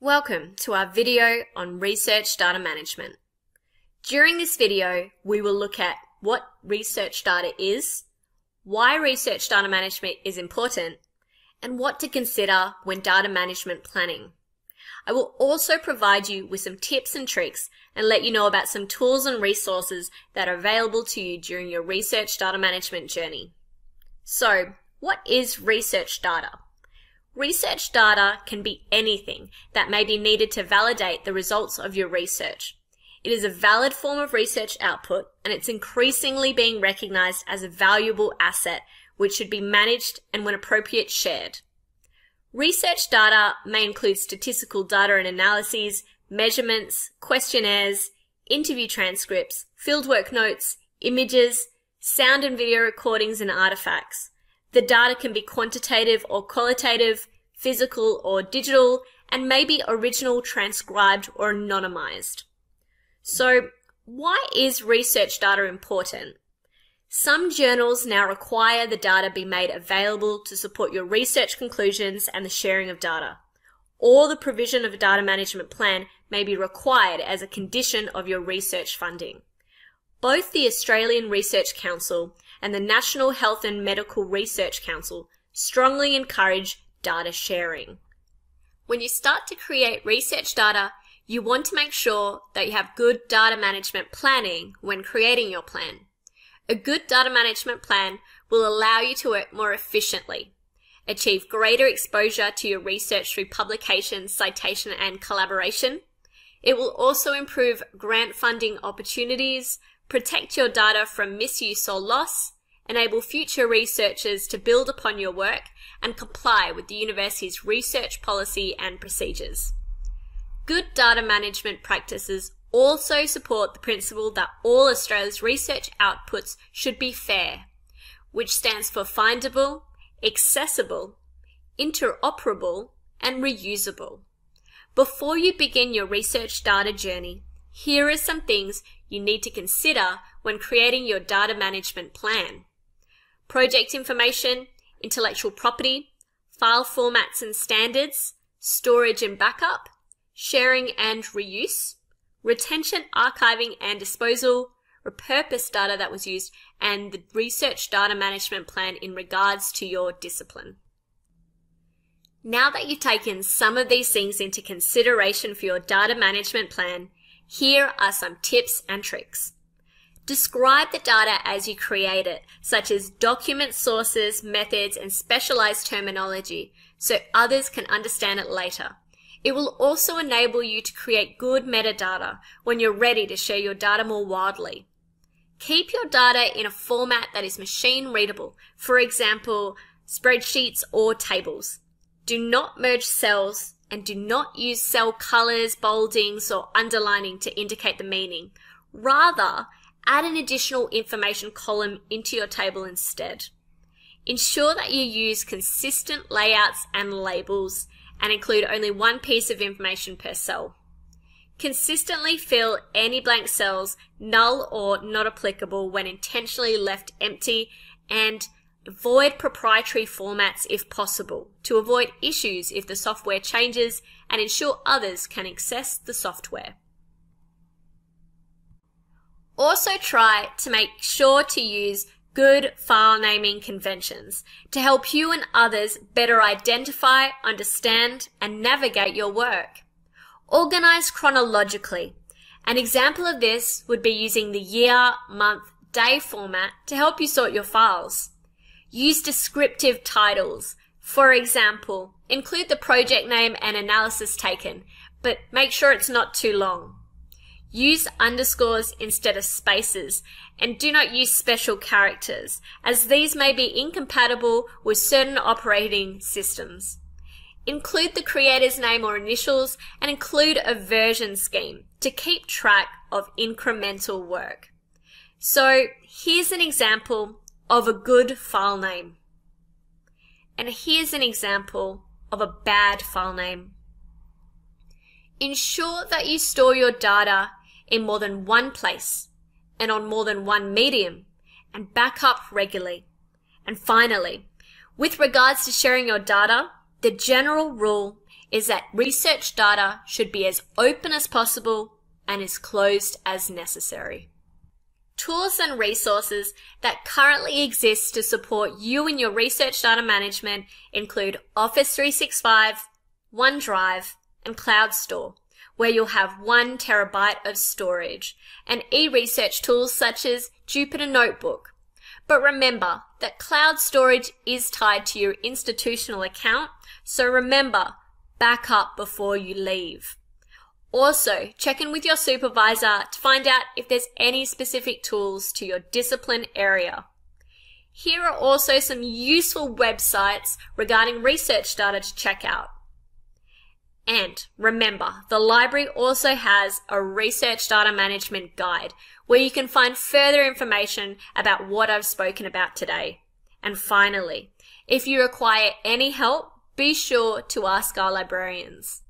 Welcome to our video on research data management. During this video, we will look at what research data is, why research data management is important, and what to consider when data management planning. I will also provide you with some tips and tricks and let you know about some tools and resources that are available to you during your research data management journey. So, what is research data? Research data can be anything that may be needed to validate the results of your research. It is a valid form of research output and it's increasingly being recognized as a valuable asset which should be managed and when appropriate shared. Research data may include statistical data and analyses, measurements, questionnaires, interview transcripts, fieldwork notes, images, sound and video recordings and artifacts. The data can be quantitative or qualitative, physical or digital, and may be original, transcribed, or anonymized. So, why is research data important? Some journals now require the data be made available to support your research conclusions and the sharing of data. Or the provision of a data management plan may be required as a condition of your research funding. Both the Australian Research Council and the National Health and Medical Research Council strongly encourage data sharing. When you start to create research data, you want to make sure that you have good data management planning when creating your plan. A good data management plan will allow you to work more efficiently, achieve greater exposure to your research through publication, citation, and collaboration. It will also improve grant funding opportunities, protect your data from misuse or loss, enable future researchers to build upon your work, and comply with the university's research policy and procedures. Good data management practices also support the principle that all Australia's research outputs should be fair, which stands for findable, accessible, interoperable, and reusable. Before you begin your research data journey, here are some things you need to consider when creating your data management plan. Project information, intellectual property, file formats and standards, storage and backup, sharing and reuse, retention, archiving and disposal, repurpose data that was used, and the research data management plan in regards to your discipline. Now that you've taken some of these things into consideration for your data management plan, here are some tips and tricks. Describe the data as you create it, such as document sources, methods, and specialized terminology, so others can understand it later. It will also enable you to create good metadata when you're ready to share your data more widely. Keep your data in a format that is machine readable, for example, spreadsheets or tables. Do not merge cells and do not use cell colors, boldings, or underlining to indicate the meaning. Rather, add an additional information column into your table instead. Ensure that you use consistent layouts and labels and include only one piece of information per cell. Consistently fill any blank cells null or not applicable when intentionally left empty and Avoid proprietary formats if possible to avoid issues if the software changes and ensure others can access the software. Also try to make sure to use good file naming conventions to help you and others better identify, understand, and navigate your work. Organize chronologically. An example of this would be using the year, month, day format to help you sort your files. Use descriptive titles. For example, include the project name and analysis taken, but make sure it's not too long. Use underscores instead of spaces, and do not use special characters, as these may be incompatible with certain operating systems. Include the creator's name or initials, and include a version scheme to keep track of incremental work. So here's an example of a good file name. And here's an example of a bad file name. Ensure that you store your data in more than one place and on more than one medium and back up regularly. And finally, with regards to sharing your data, the general rule is that research data should be as open as possible and as closed as necessary. Tools and resources that currently exist to support you in your research data management include Office 365, OneDrive, and CloudStor, where you'll have one terabyte of storage, and e-research tools such as Jupyter Notebook. But remember that cloud storage is tied to your institutional account, so remember, back up before you leave. Also, check in with your supervisor to find out if there's any specific tools to your discipline area. Here are also some useful websites regarding research data to check out. And remember, the library also has a research data management guide where you can find further information about what I've spoken about today. And finally, if you require any help, be sure to ask our librarians.